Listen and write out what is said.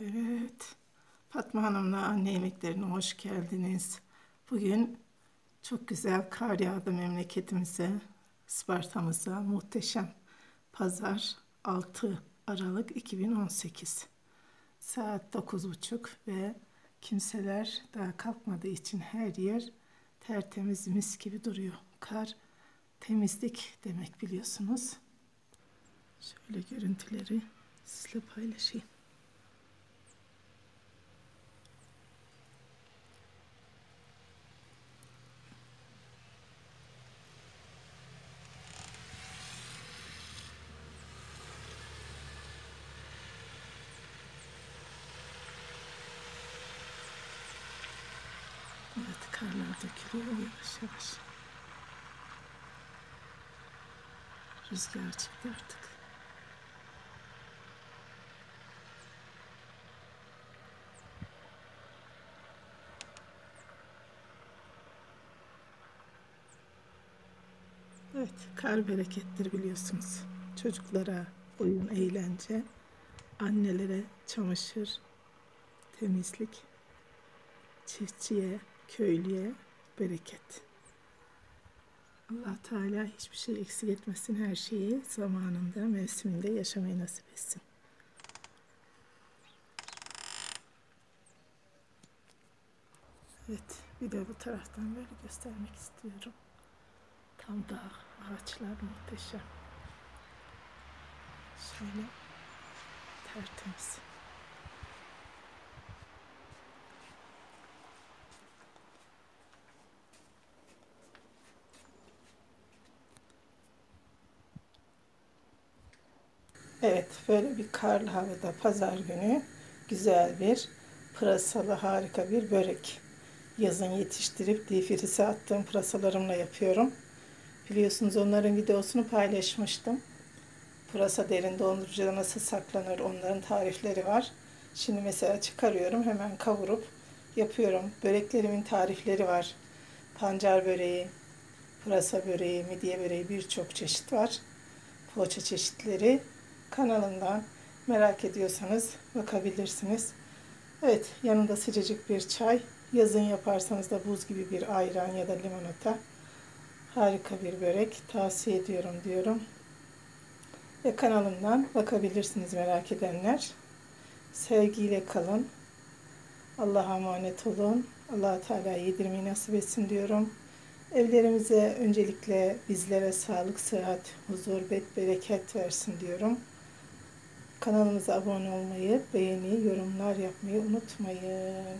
Evet. Fatma Hanım'la anne yemeklerine hoş geldiniz. Bugün çok güzel kar yağdı memleketimize, Isparta'mıza. Muhteşem pazar 6 Aralık 2018. Saat 9.30 ve kimseler daha kalkmadığı için her yer tertemiz mis gibi duruyor. Kar temizlik demek biliyorsunuz. Şöyle görüntüleri sizle paylaşayım. Evet karlar dökülüyor yavaş yavaş. Rüzgar çıktı artık. Evet, kar berekettir biliyorsunuz. Çocuklara oyun, eğlence, annelere çamaşır, temizlik, çiftçiye, köylüye bereket. allah Teala hiçbir şey eksik etmesin. Her şeyi zamanında, mevsiminde yaşamayı nasip etsin. Evet, bir de bu taraftan böyle göstermek istiyorum. Tam dağ, ağaçlar muhteşem. Şöyle tertemiz. Evet, böyle bir karlı havada pazar günü güzel bir pırasalı harika bir börek. Yazın yetiştirip difrize attığım pırasalarımla yapıyorum. Biliyorsunuz onların videosunu paylaşmıştım. Pırasa derin dondurucuda nasıl saklanır onların tarifleri var. Şimdi mesela çıkarıyorum hemen kavurup yapıyorum. Böreklerimin tarifleri var. Pancar böreği, pırasa böreği, midye böreği birçok çeşit var. Poğaça çeşitleri kanalımdan merak ediyorsanız bakabilirsiniz. Evet yanında sıcacık bir çay. Yazın yaparsanız da buz gibi bir ayran ya da limonata. Harika bir börek tavsiye ediyorum diyorum. Ve kanalımdan bakabilirsiniz merak edenler. Sevgiyle kalın. Allah'a emanet olun. allah Teala yedirmeyi nasip etsin diyorum. Evlerimize öncelikle bizlere sağlık, sıhhat, huzur, bet, bereket versin diyorum. Kanalımıza abone olmayı, beğeni, yorumlar yapmayı unutmayın.